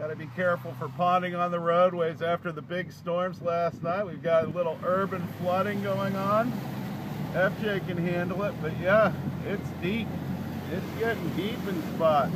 Got to be careful for ponding on the roadways after the big storms last night. We've got a little urban flooding going on. FJ can handle it, but yeah, it's deep. It's getting deep in spots.